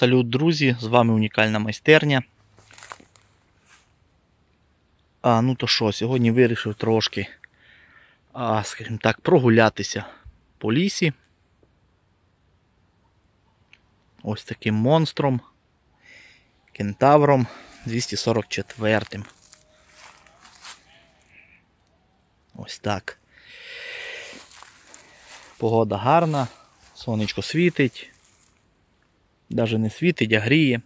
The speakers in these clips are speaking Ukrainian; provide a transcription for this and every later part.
Салют, друзі! З вами унікальна майстерня. А, ну то що, сьогодні вирішив трошки, а, скажімо так, прогулятися по лісі. Ось таким монстром, кентавром 244. Ось так. Погода гарна, сонечко світить. Даже не світить, а гріє.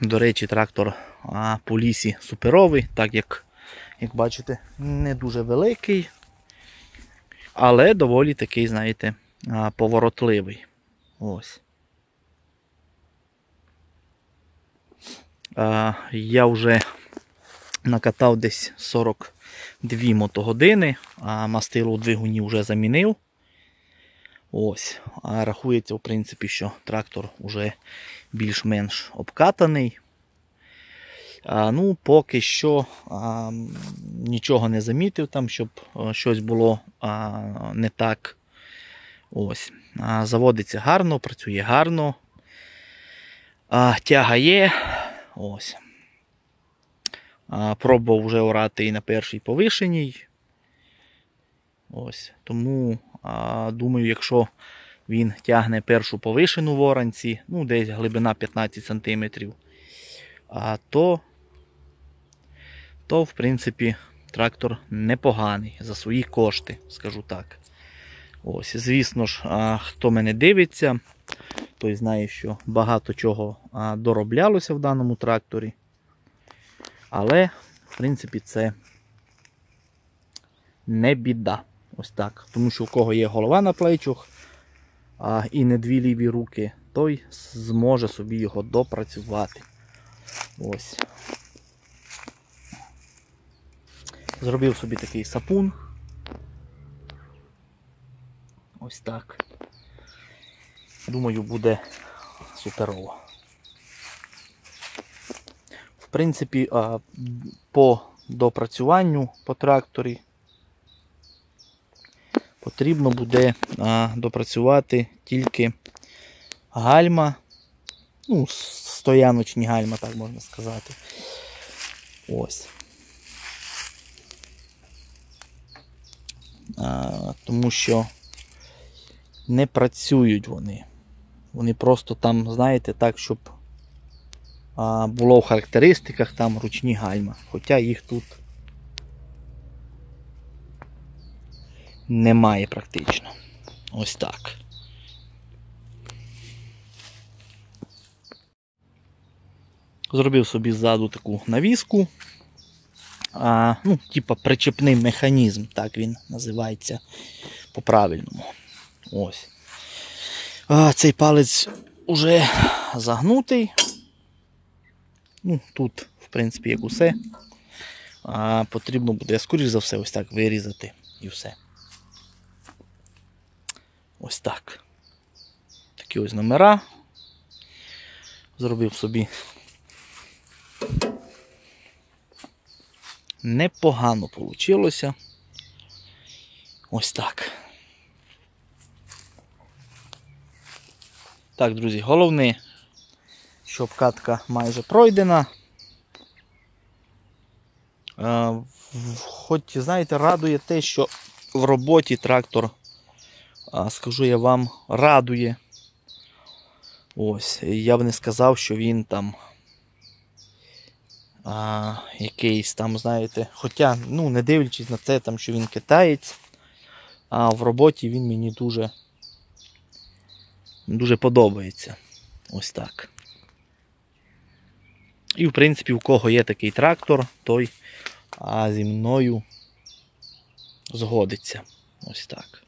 До речі, трактор а, по лісі суперовий, так як, як бачите, не дуже великий, але доволі такий, знаєте, а, поворотливий. Ось. А, Я вже накатав десь 42 мотогодини, а мастило у двигуні вже замінив. Ось, а рахується, в принципі, що трактор вже більш-менш обкатаний. А, Ну, поки що а, нічого не замітив там, щоб а, щось було а, не так. Ось. А, Заводиться гарно, працює гарно. А, Тяга є. Ось. Пробував вже орати і на першій повишеній. Ось. Тому а, думаю, якщо він тягне першу повишену в оранці, ну десь глибина 15 см, а, то, то, в принципі, трактор непоганий за свої кошти, скажу так. Ось, Звісно ж, а, хто мене дивиться, той знає, що багато чого а, дороблялося в даному тракторі. Але, в принципі, це не біда. Ось так. Тому що у кого є голова на плечах а, і не дві ліві руки, той зможе собі його допрацювати. Ось. Зробив собі такий сапун. Ось так. Думаю, буде суперово. Принципі, по допрацюванню по тракторі потрібно буде допрацювати тільки гальма, ну, стояночні гальма, так можна сказати. Ось. Тому що не працюють вони. Вони просто там, знаєте, так, щоб було в характеристиках там ручні гальма. Хоча їх тут немає практично. Ось так. Зробив собі ззаду таку навіску. А, ну, Типа причепний механізм, так він називається по-правильному. Ось. А, Цей палець уже загнутий. Ну, Тут, в принципі, як усе. А, Потрібно буде, скоріш за все, ось так вирізати і все. Ось так. Такі ось номера. Зробив собі непогано вийшло. Ось так. Так, друзі, головне, що обкатка майже пройдена. Хоч, знаєте, радує те, що в роботі трактор, скажу я вам, радує. Ось, я б не сказав, що він там а, якийсь там, знаєте, хоча, ну, не дивлячись на це, там, що він китаєць, а в роботі він мені дуже дуже подобається. Ось так. І, в принципі, у кого є такий трактор, той а зі мною згодиться. Ось так.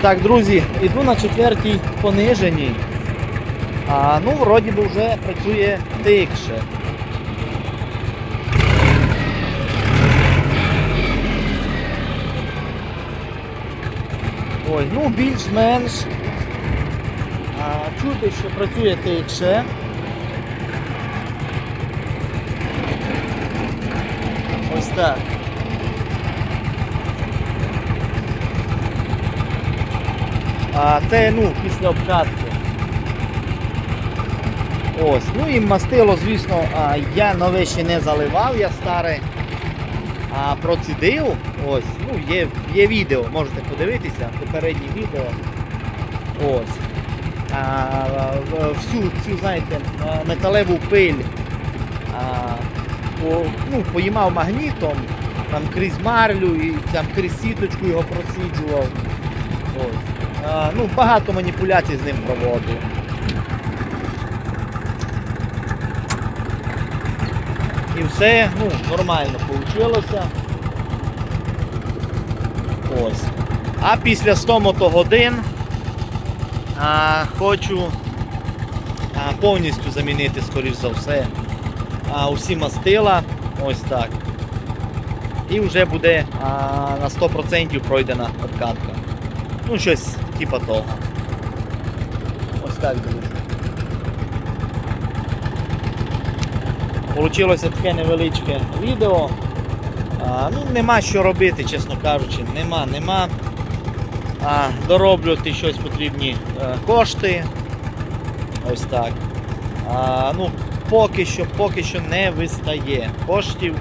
Так, друзі, іду на четвертій пониженій. А, Ну, вроді би вже працює тикше. Ось, ну більш-менш Чути, що працює ТХ. Ось так. А це ну, після обкатки. Ось, ну і мастило, звісно, я нове ще не заливав, я старе а процідив. Ось, ну, є, є відео, можете подивитися, попереднє відео. Ось. Всю цю, знаєте, металеву пиль по, ну, поїмав магнітом, там крізь марлю і там крізь сіточку його просіджував. Ось. А, ну, багато маніпуляцій з ним проводив. І все ну, нормально вийшло. Ось. А після 100 мотогодин а, хочу а, повністю замінити, скоріш за все, а, усі мастила. Ось так. І вже буде а, на 100% пройдена обкатка. Ну, щось типа того. Ось так, друзі. Получилося таке невеличке відео. А, ну, нема що робити, чесно кажучи. Нема, нема. Дороблювати щось потрібні е, кошти. Ось так. А, ну, поки що, поки що не вистає коштів.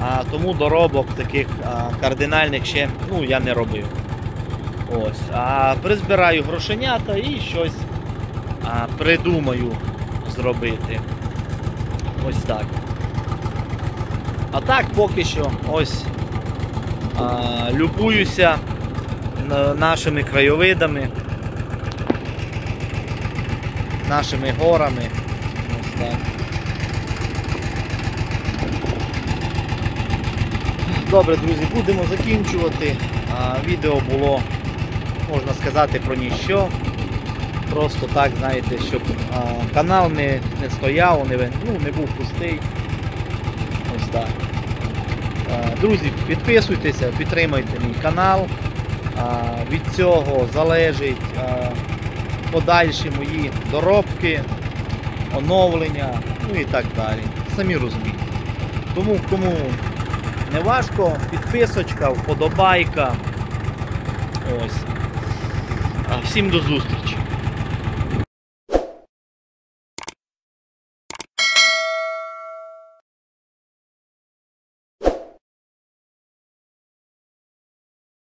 А, тому доробок таких а, кардинальних ще ну, я не робив. Ось. А призбираю грошенята і щось а, придумаю зробити. Ось так. А так поки що ось а, любуюся нашими краєвидами, нашими горами. Добре, друзі, будемо закінчувати. Відео було, можна сказати, про ніщо. Просто так, знаєте, щоб канал не, не стояв, не, ну, не був пустий. Ось так. Друзі, підписуйтеся, підтримайте мій канал. Від цього залежить подальші мої доробки, оновлення, ну і так далі. Самі розумієте. Тому кому не важко, підписочка, вподобайка. Ось. Всім до зустрічі.